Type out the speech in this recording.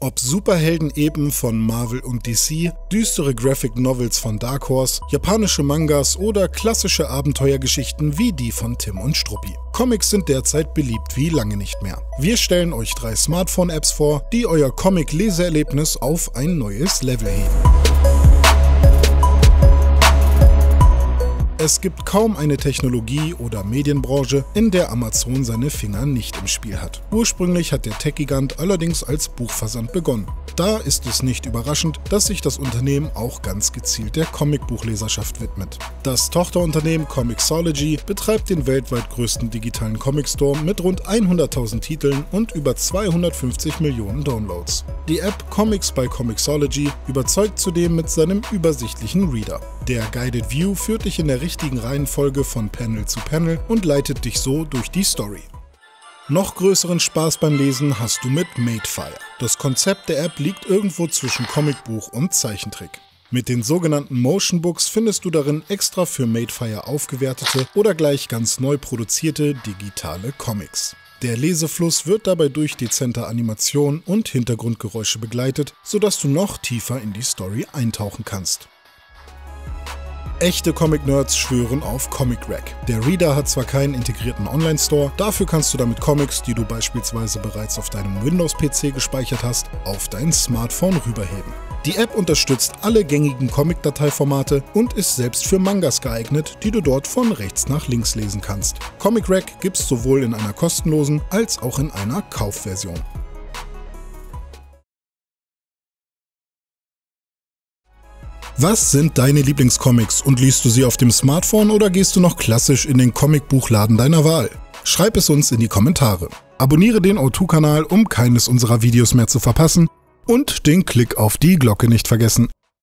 Ob Superhelden eben von Marvel und DC, düstere Graphic Novels von Dark Horse, japanische Mangas oder klassische Abenteuergeschichten wie die von Tim und Struppi. Comics sind derzeit beliebt wie lange nicht mehr. Wir stellen euch drei Smartphone-Apps vor, die euer Comic-Leseerlebnis auf ein neues Level heben. Es gibt kaum eine Technologie oder Medienbranche, in der Amazon seine Finger nicht im Spiel hat. Ursprünglich hat der Tech-Gigant allerdings als Buchversand begonnen. Da ist es nicht überraschend, dass sich das Unternehmen auch ganz gezielt der Comicbuchleserschaft widmet. Das Tochterunternehmen Comixology betreibt den weltweit größten digitalen Comicstore mit rund 100.000 Titeln und über 250 Millionen Downloads. Die App Comics by Comixology überzeugt zudem mit seinem übersichtlichen Reader. Der Guided View führt dich in der richtigen Reihenfolge von Panel zu Panel und leitet dich so durch die Story. Noch größeren Spaß beim Lesen hast du mit Madefire. Das Konzept der App liegt irgendwo zwischen Comicbuch und Zeichentrick. Mit den sogenannten Motion Books findest du darin extra für Madefire aufgewertete oder gleich ganz neu produzierte digitale Comics. Der Lesefluss wird dabei durch dezente Animation und Hintergrundgeräusche begleitet, sodass du noch tiefer in die Story eintauchen kannst. Echte Comic-Nerds schwören auf Comic Rack. Der Reader hat zwar keinen integrierten Online-Store, dafür kannst du damit Comics, die du beispielsweise bereits auf deinem Windows-PC gespeichert hast, auf dein Smartphone rüberheben. Die App unterstützt alle gängigen Comic-Dateiformate und ist selbst für Mangas geeignet, die du dort von rechts nach links lesen kannst. Comic Rack gibt's sowohl in einer kostenlosen als auch in einer Kaufversion. Was sind deine Lieblingscomics und liest du sie auf dem Smartphone oder gehst du noch klassisch in den Comicbuchladen deiner Wahl? Schreib es uns in die Kommentare. Abonniere den O2-Kanal, um keines unserer Videos mehr zu verpassen und den Klick auf die Glocke nicht vergessen.